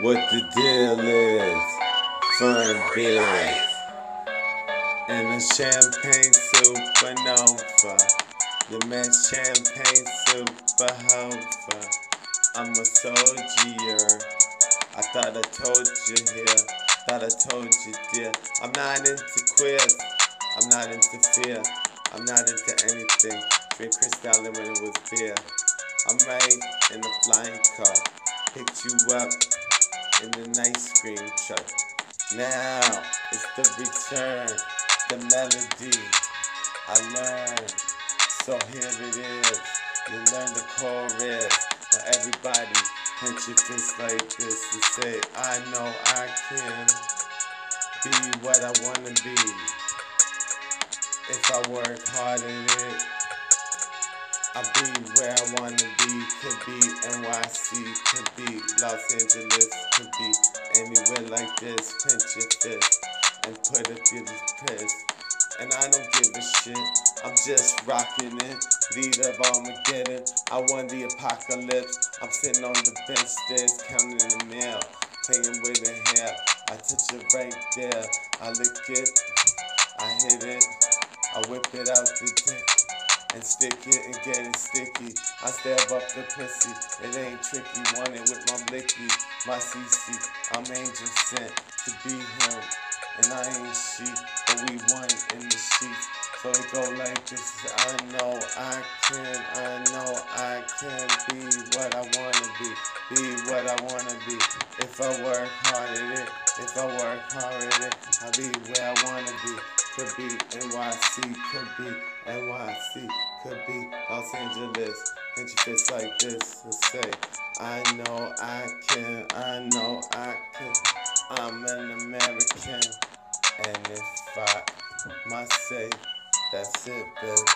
what the deal is. Fun beers and a champagne supernova. The man champagne supernova. I'm a soldier. I thought I told you here. Thought I told you, dear. I'm not into queers. I'm not into fear. I'm not into anything. Drink Cristal when it was beer. I'm right in the flying car. Picked you up in the nice cream truck. Now it's the return, the melody I learned. So here it is. You learn the chorus. Now everybody punch your fist like this and say, I know I can be what I wanna be. If I work hard at it. I'll be where I wanna be, could be NYC, could be Los Angeles, could be anywhere like this. Pinch your fist and put it up your piss. And I don't give a shit, I'm just rocking it. Lead of Armageddon, I won the apocalypse. I'm sitting on the bench stairs, counting the mail, playing with the hair. I touch it right there, I lick it, I hit it, I whip it out the dick and stick it and get it sticky. I stab up the pussy, it ain't tricky. Want it with my blicky, my CC. I'm angel sent to be him, and I ain't she, but we one in the sheets. So it go like this. I know I can, I know I can be what I wanna be, be what I wanna be. If I work hard at it, if I work hard at it, I'll be where I wanna be. Could be NYC, could be NYC, could be Los Angeles. And you fist like this and say, I know I can, I know I can. I'm an American. And if I must say, that's it, baby.